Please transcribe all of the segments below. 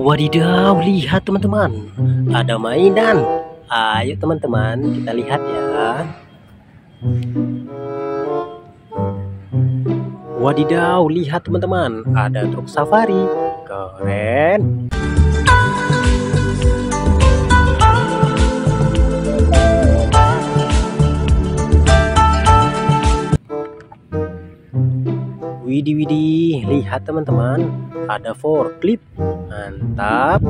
Wadidaw, lihat teman-teman, ada mainan. Ayo teman-teman, kita lihat ya. Wadidaw, lihat teman-teman, ada truk safari. Keren. Widih widih, lihat teman-teman, ada forklift. Mantap.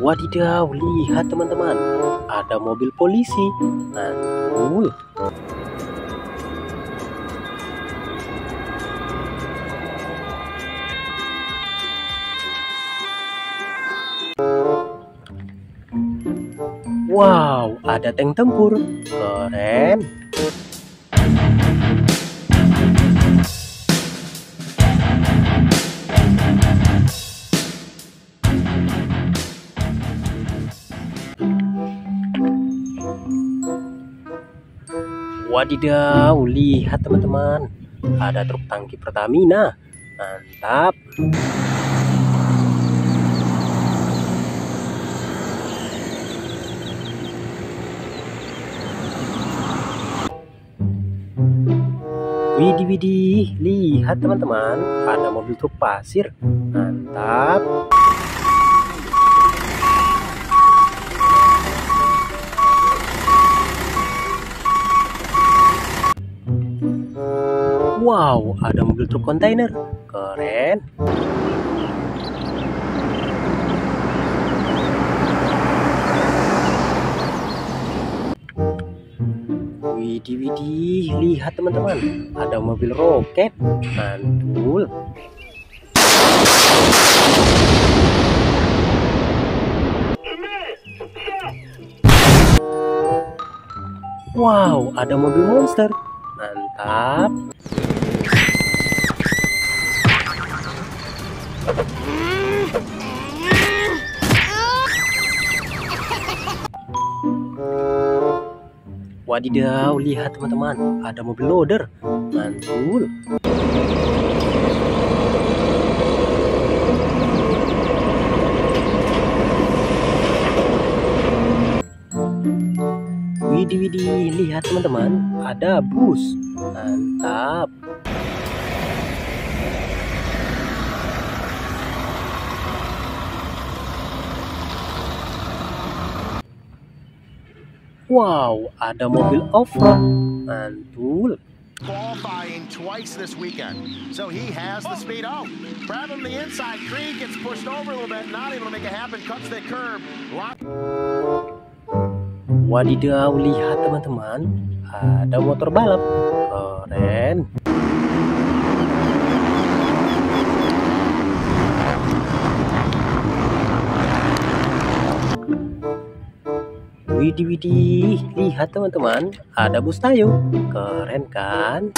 Wadidaw, lihat teman-teman, ada mobil polisi. Mantul. Wow, ada tank tempur. Keren. Wadidaw, lihat teman-teman. Ada truk tangki Pertamina. Mantap. Widih widih, lihat teman-teman, ada mobil truk pasir. Mantap. Wow, ada mobil truk kontainer. Keren. Widih widih, lihat teman-teman, ada mobil roket. Mantul. Wow, ada mobil monster. Mantap. Wadidaw, lihat teman-teman, ada mobil loader. Mantul. Widih widih, lihat teman-teman, ada bus. Mantap. Wow, ada mobil off-road. Mantul. qualifying twice this weekend. So he has the speed. Oh, problem the inside. Creed gets pushed over a little bit, not able to make it happen, cuts the curb. Lock Wadidaw, lihat teman-teman, ada motor balap. Keren. Widih widih, lihat teman-teman, ada bus tayo. Keren kan?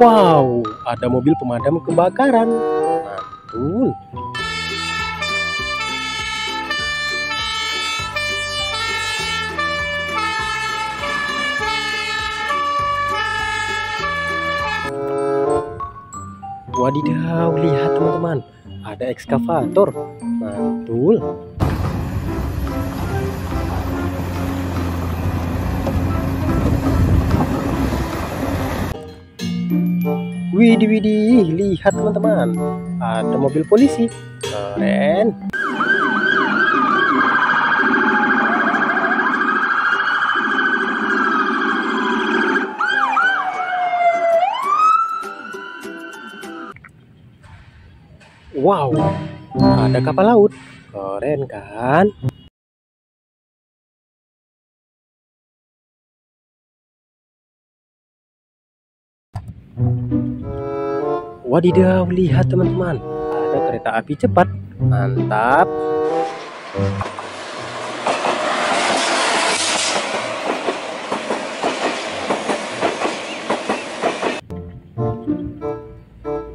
Wow, ada mobil pemadam kebakaran. Mantul. Wadidaw, lihat teman-teman, ada ekskavator. Mantul. Widih widih, lihat teman-teman, ada mobil polisi. Keren. Wow, ada kapal laut. Keren kan? Wadidaw, lihat teman-teman. Ada kereta api cepat. Mantap.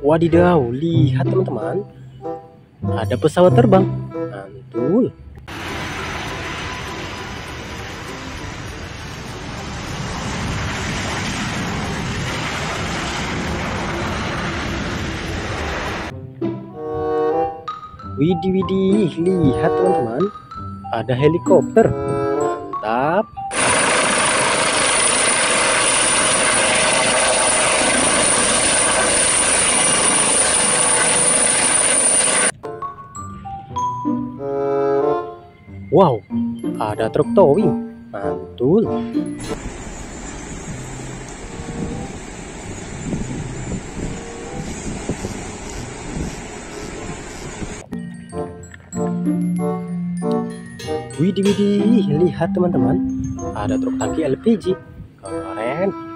Wadidaw, lihat teman-teman ada pesawat terbang. Mantul. Widih, widih, lihat teman-teman. Ada helikopter. Mantap. Wow, ada truk towing. Mantul. Widih, widih, lihat teman-teman. Ada truk tangki LPG. Keren.